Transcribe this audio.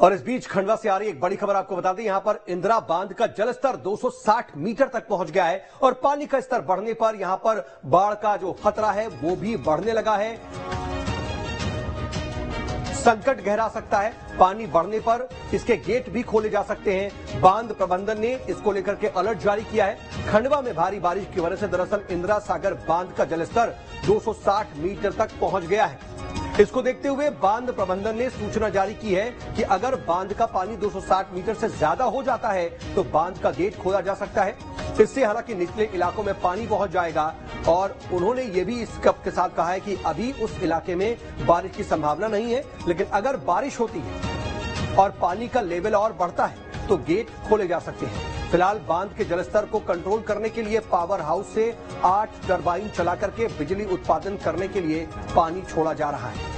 और इस बीच खंडवा से आ रही एक बड़ी खबर आपको बता दें, यहाँ पर इंदिरा बाँध का जलस्तर 260 मीटर तक पहुँच गया है और पानी का स्तर बढ़ने पर यहाँ पर बाढ़ का जो खतरा है, वो भी बढ़ने लगा है। संकट गहरा सकता है, पानी बढ़ने पर इसके गेट भी खोले जा सकते हैं। बाँध प्रबंधन ने इसको लेकर के अलर्ट जारी किया है। खंडवा में भारी बारिश की वजह से दरअसल इंदिरा सागर बाँध का जलस्तर 260 मीटर तक पहुँच गया है। इसको देखते हुए बाँध प्रबंधन ने सूचना जारी की है कि अगर बाँध का पानी 260 मीटर से ज़्यादा हो जाता है तो बाँध का गेट खोला जा सकता है। इससे हालाँकि निचले इलाकों में पानी पहुँच जाएगा, और उन्होंने ये भी इस कप के साथ कहा है कि अभी उस इलाके में बारिश की संभावना नहीं है, लेकिन अगर बारिश होती है और पानी का लेवल और बढ़ता है तो गेट खोले जा सकते हैं। फ़िलहाल बाँध के जलस्तर को कंट्रोल करने के लिए पावर हाउस से आठ टर्बाइन चला करके बिजली उत्पादन करने के लिए पानी छोड़ा जा रहा है।